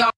I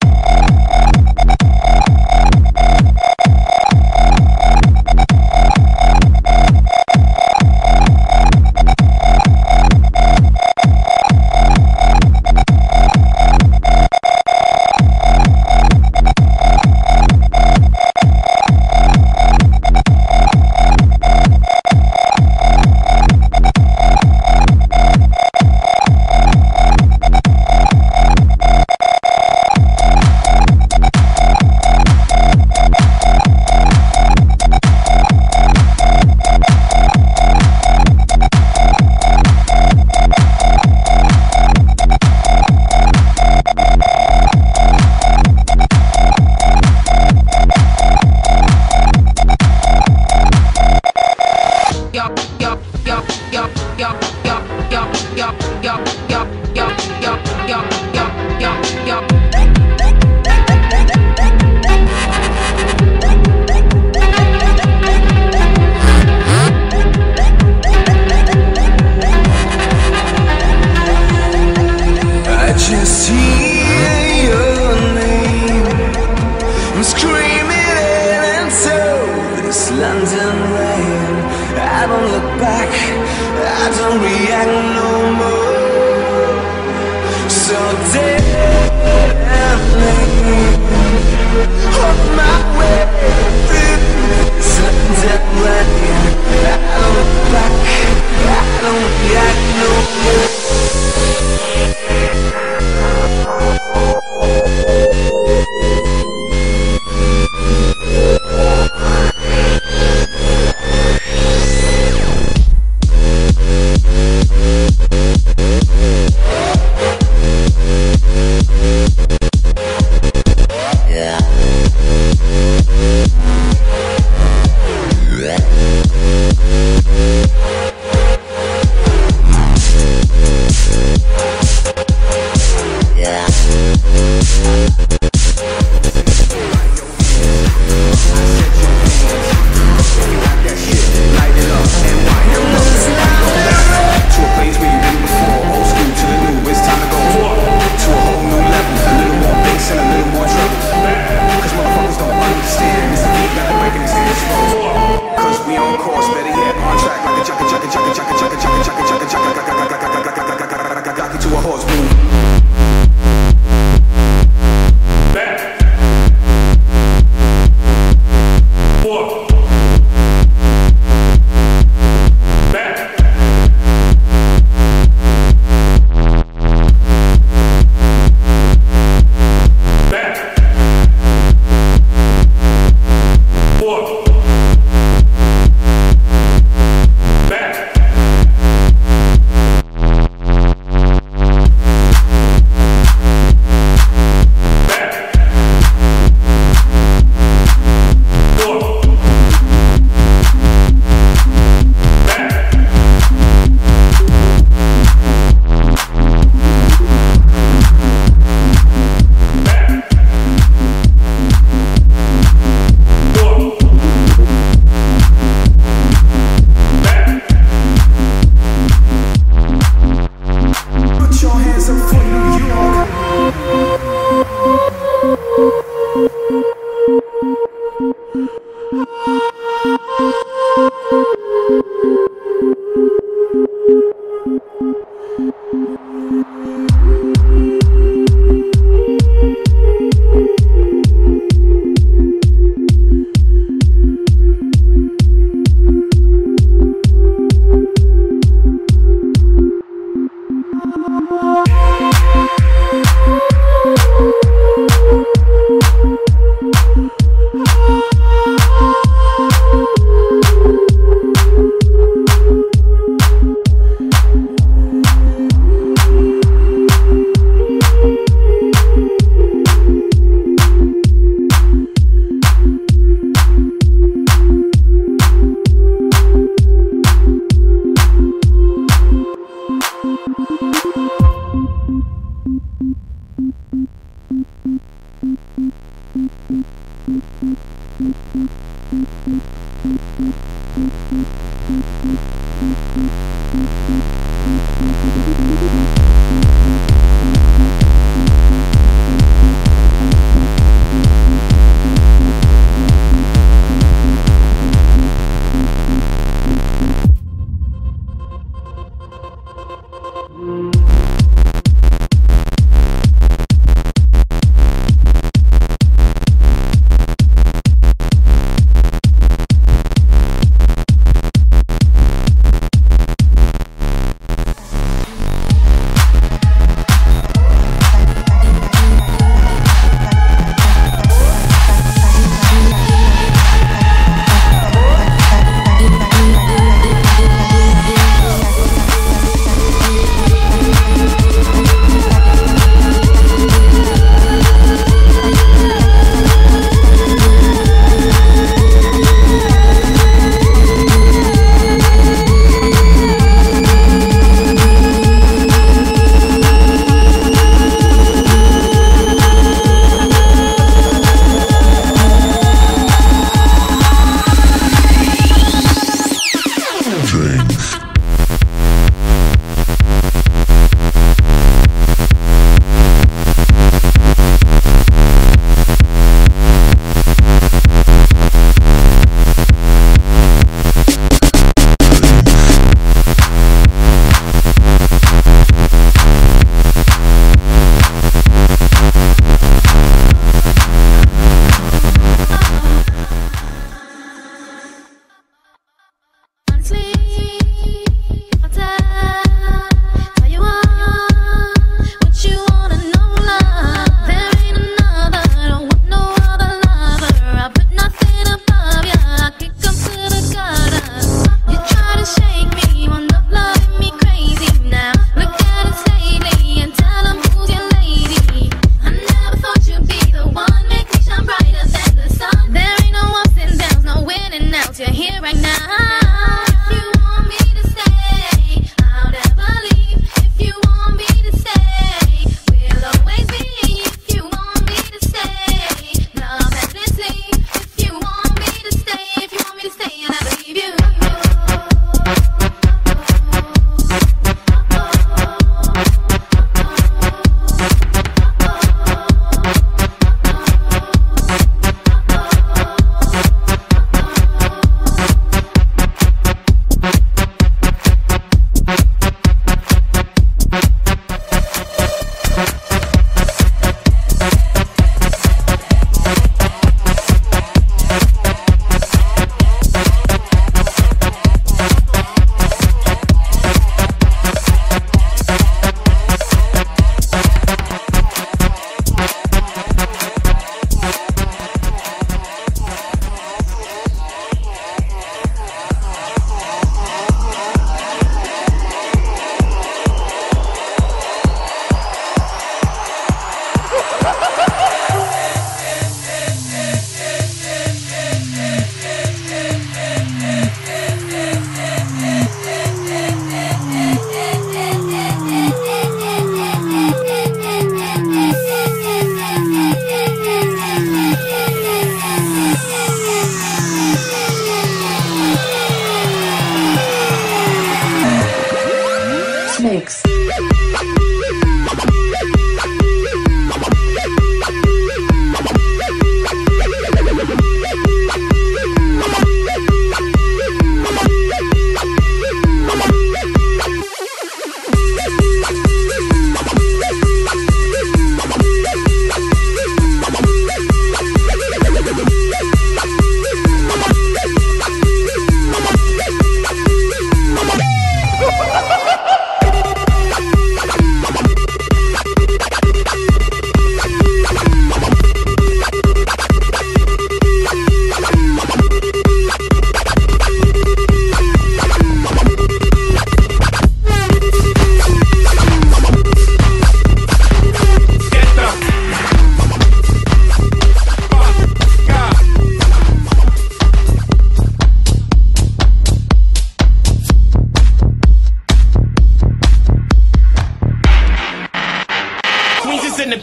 don't look back I don't react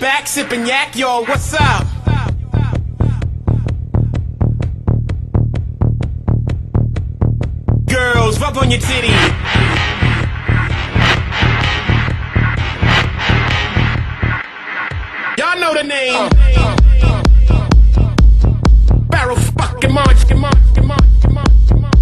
back sipping yak, yo, what's up? Girls, rub on your titty. Y'all know the name. Barrel fucking munch, munch, munch, munch, munch,